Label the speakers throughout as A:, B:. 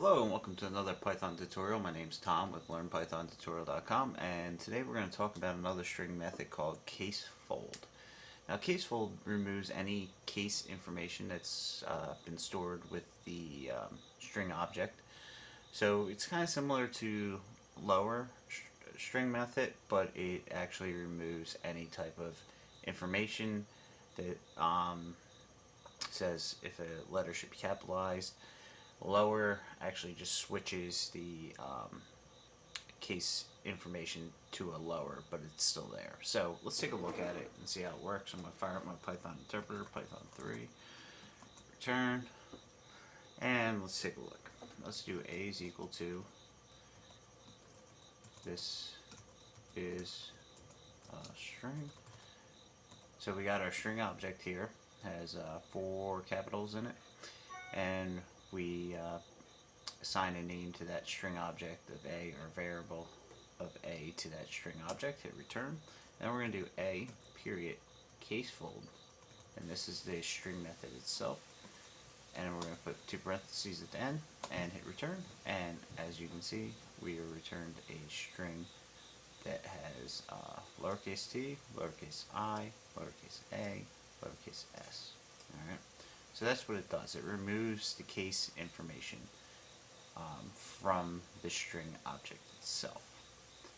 A: Hello and welcome to another Python tutorial. My name is Tom with LearnPythonTutorial.com and today we're going to talk about another string method called casefold. Now casefold removes any case information that's uh, been stored with the um, string object. So it's kind of similar to lower string method but it actually removes any type of information that um, says if a letter should be capitalized lower actually just switches the um, case information to a lower, but it's still there. So let's take a look at it and see how it works. I'm going to fire up my Python interpreter, Python 3, return, and let's take a look. Let's do a is equal to, this is a string. So we got our string object here, has uh, four capitals in it, and we uh, assign a name to that string object of A or variable of A to that string object, hit return. Then we're going to do A period casefold, and this is the string method itself. And we're going to put two parentheses at the end and hit return. And as you can see, we returned a string that has uh, lowercase t, lowercase i, lowercase a, lowercase s. Alright. So that's what it does. It removes the case information um, from the string object itself.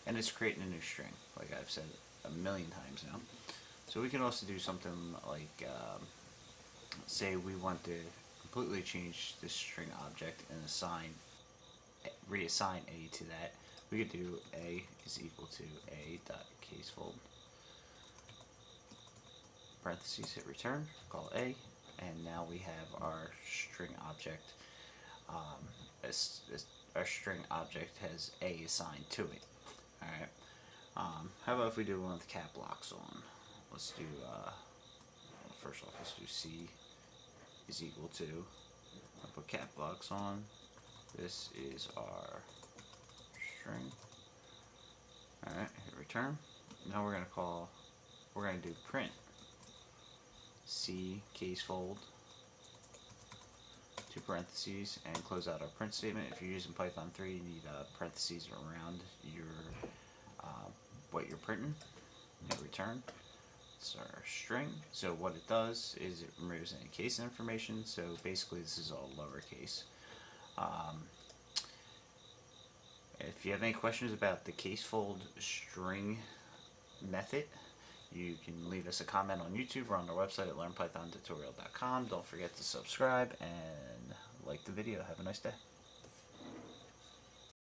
A: And it's creating a new string, like I've said a million times now. So we can also do something like, um, say we want to completely change this string object and assign, reassign a to that. We could do a is equal to a dot casefold parentheses hit return, call a, and now we have our string object. Um, this, this, our string object has a assigned to it. Alright. Um, how about if we do one with cap locks on? Let's do, uh, first off, let's do C is equal to, I'll put cap locks on. This is our string. Alright, hit return. Now we're going to call, we're going to do print C casefold, two parentheses, and close out our print statement. If you're using Python 3, you need uh, parentheses around your uh, what you're printing. Hit return. It's our string. So what it does is it removes any case information. So basically, this is all lowercase. Um, if you have any questions about the casefold string method, you can leave us a comment on YouTube or on our website at learnpythontutorial.com. Don't forget to subscribe and like the video. Have a nice day.